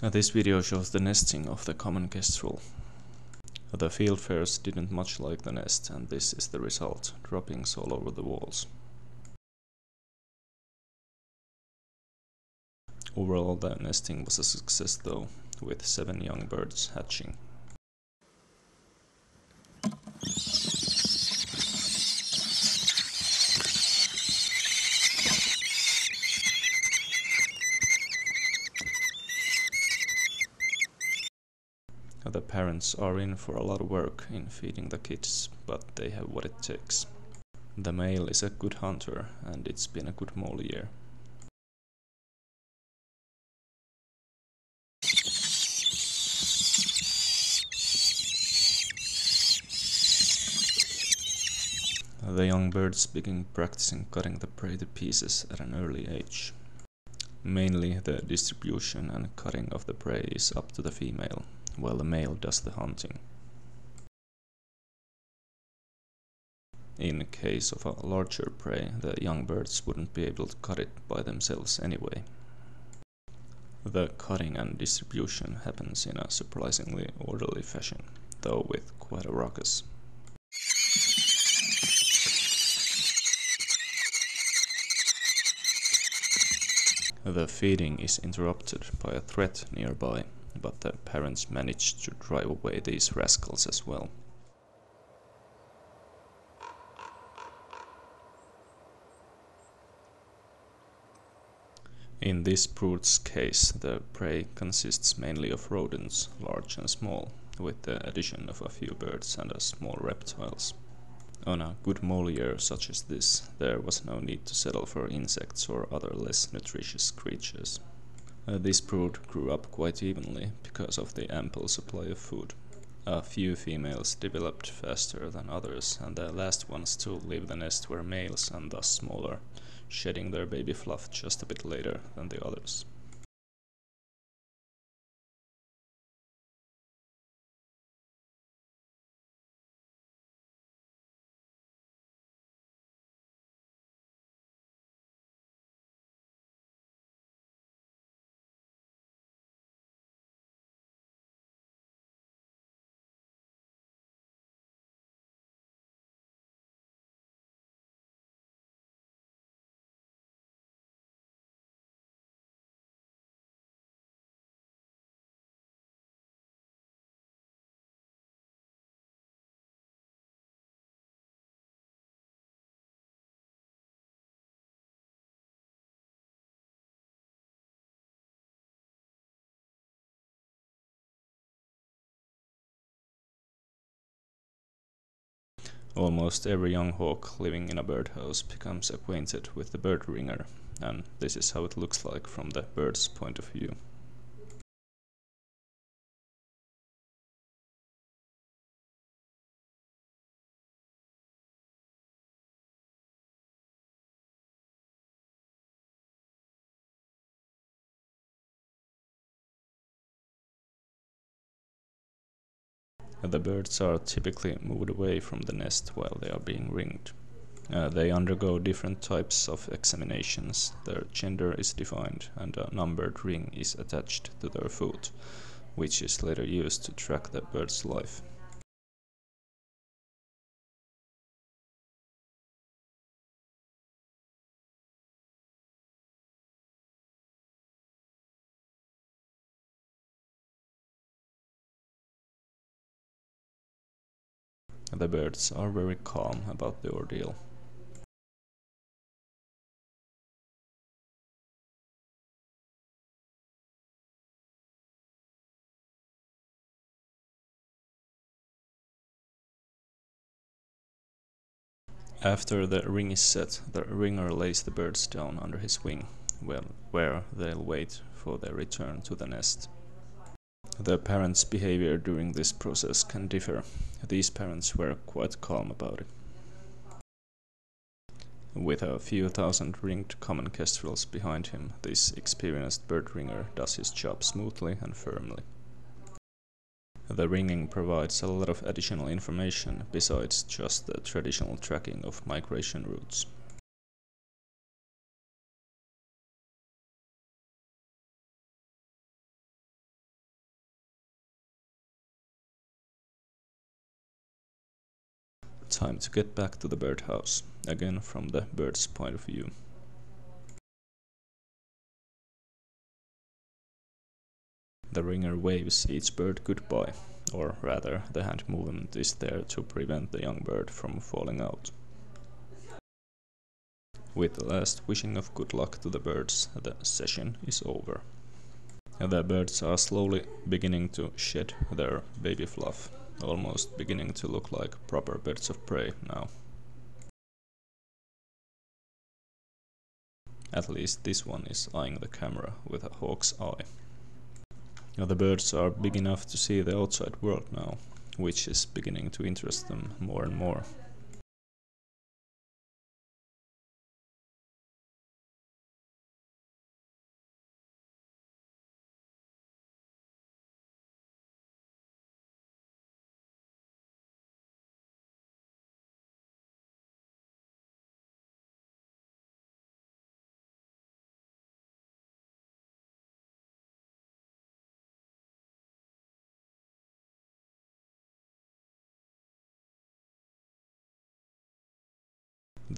This video shows the nesting of the common kestrel. The fieldfares didn't much like the nest and this is the result, droppings all over the walls. Overall the nesting was a success though, with 7 young birds hatching. The parents are in for a lot of work in feeding the kids, but they have what it takes. The male is a good hunter and it's been a good mole year. The young birds begin practicing cutting the prey to pieces at an early age. Mainly the distribution and cutting of the prey is up to the female, while the male does the hunting. In case of a larger prey, the young birds wouldn't be able to cut it by themselves anyway. The cutting and distribution happens in a surprisingly orderly fashion, though with quite a ruckus. The feeding is interrupted by a threat nearby, but the parents managed to drive away these rascals as well. In this brood's case, the prey consists mainly of rodents, large and small, with the addition of a few birds and a small reptiles. On a good mole year such as this, there was no need to settle for insects or other less nutritious creatures. Uh, this brood grew up quite evenly because of the ample supply of food. A few females developed faster than others, and the last ones to leave the nest were males and thus smaller, shedding their baby fluff just a bit later than the others. Almost every young hawk living in a birdhouse becomes acquainted with the bird ringer, and this is how it looks like from the bird's point of view. The birds are typically moved away from the nest while they are being ringed. Uh, they undergo different types of examinations, their gender is defined, and a numbered ring is attached to their foot, which is later used to track the bird's life. The birds are very calm about the ordeal. After the ring is set, the ringer lays the birds down under his wing, where they'll wait for their return to the nest. The parents' behavior during this process can differ. These parents were quite calm about it. With a few thousand ringed common kestrels behind him, this experienced bird ringer does his job smoothly and firmly. The ringing provides a lot of additional information besides just the traditional tracking of migration routes. Time to get back to the birdhouse, again from the bird's point of view. The ringer waves each bird goodbye, or rather the hand movement is there to prevent the young bird from falling out. With the last wishing of good luck to the birds, the session is over. The birds are slowly beginning to shed their baby fluff, almost beginning to look like proper birds of prey now. At least this one is eyeing the camera with a hawk's eye. Now The birds are big enough to see the outside world now, which is beginning to interest them more and more.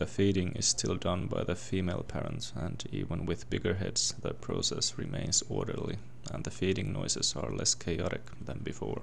The feeding is still done by the female parent and even with bigger heads the process remains orderly and the feeding noises are less chaotic than before.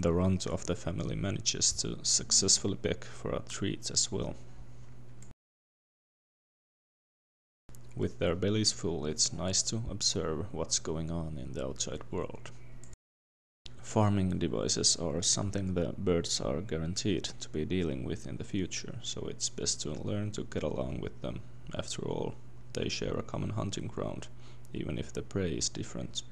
The runt of the family manages to successfully beg for a treat as well. With their bellies full, it's nice to observe what's going on in the outside world. Farming devices are something the birds are guaranteed to be dealing with in the future, so it's best to learn to get along with them. After all, they share a common hunting ground, even if the prey is different.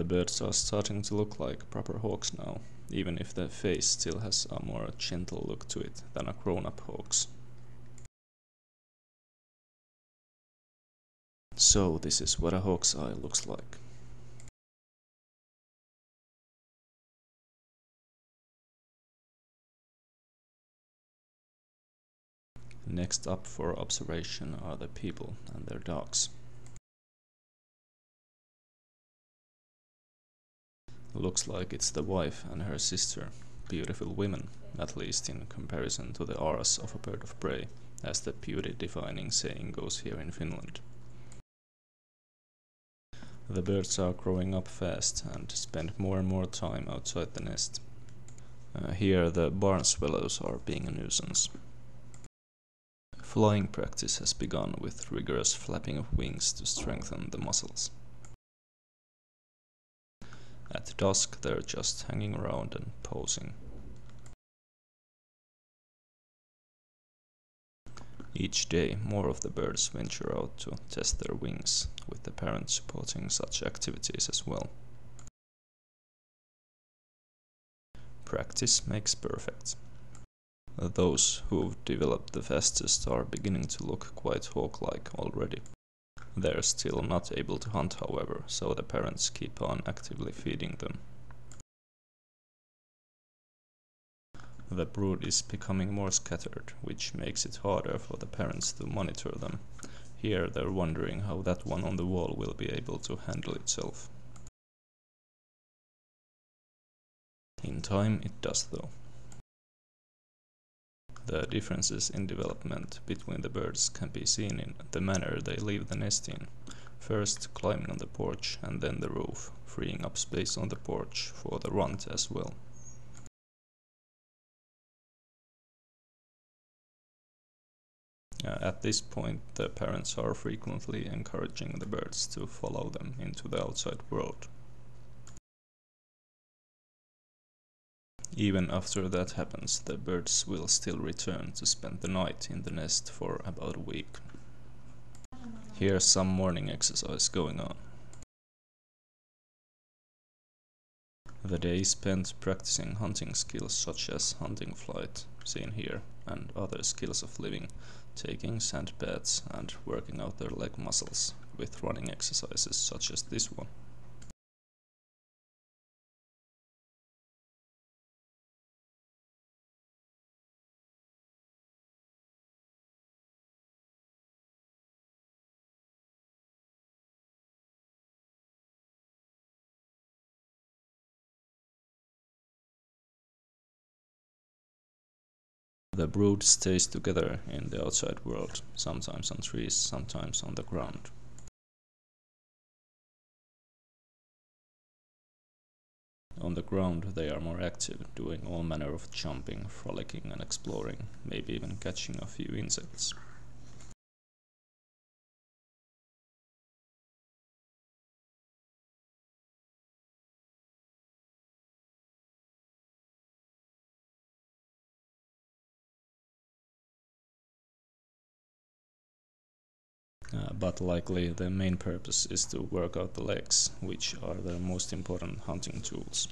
The birds are starting to look like proper hawks now, even if their face still has a more gentle look to it than a grown-up hawk's. So this is what a hawk's eye looks like. Next up for observation are the people and their dogs. Looks like it's the wife and her sister, beautiful women, at least in comparison to the auras of a bird of prey, as the beauty-defining saying goes here in Finland. The birds are growing up fast and spend more and more time outside the nest. Uh, here the barn swallows are being a nuisance. Flying practice has begun with rigorous flapping of wings to strengthen the muscles. At dusk they're just hanging around and posing. Each day more of the birds venture out to test their wings, with the parents supporting such activities as well. Practice makes perfect. Those who've developed the fastest are beginning to look quite hawk-like already. They're still not able to hunt however, so the parents keep on actively feeding them. The brood is becoming more scattered, which makes it harder for the parents to monitor them. Here they're wondering how that one on the wall will be able to handle itself. In time it does though. The differences in development between the birds can be seen in the manner they leave the nest in, first climbing on the porch and then the roof, freeing up space on the porch for the runt as well. Uh, at this point, the parents are frequently encouraging the birds to follow them into the outside world. Even after that happens, the birds will still return to spend the night in the nest for about a week. Here's some morning exercise going on. The day spent practicing hunting skills such as hunting flight, seen here, and other skills of living, taking sand baths and working out their leg muscles with running exercises such as this one. The brood stays together in the outside world, sometimes on trees, sometimes on the ground. On the ground they are more active, doing all manner of jumping, frolicking and exploring, maybe even catching a few insects. But likely the main purpose is to work out the legs, which are the most important hunting tools.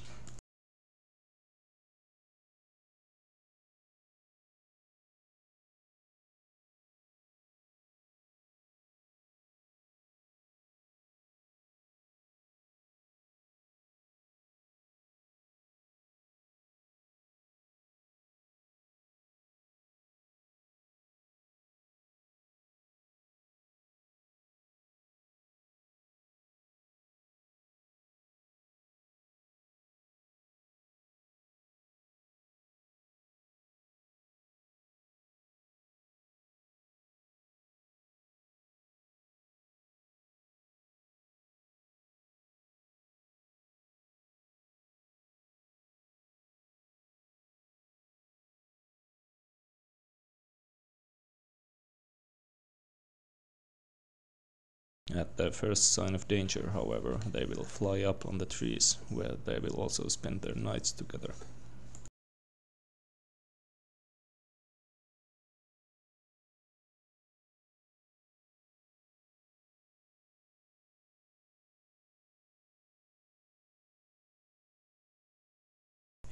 At the first sign of danger, however, they will fly up on the trees, where they will also spend their nights together.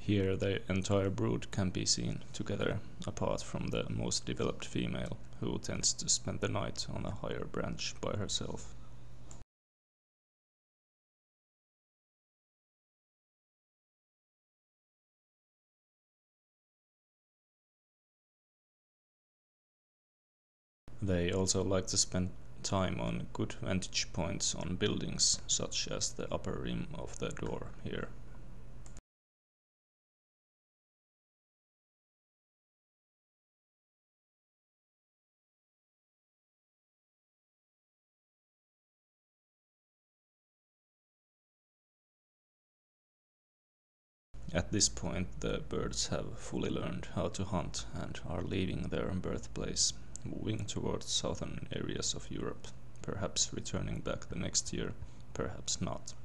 Here the entire brood can be seen together, apart from the most developed female, who tends to spend the night on a higher branch by herself. They also like to spend time on good vantage points on buildings, such as the upper rim of the door here. At this point the birds have fully learned how to hunt and are leaving their birthplace, moving towards southern areas of Europe, perhaps returning back the next year, perhaps not.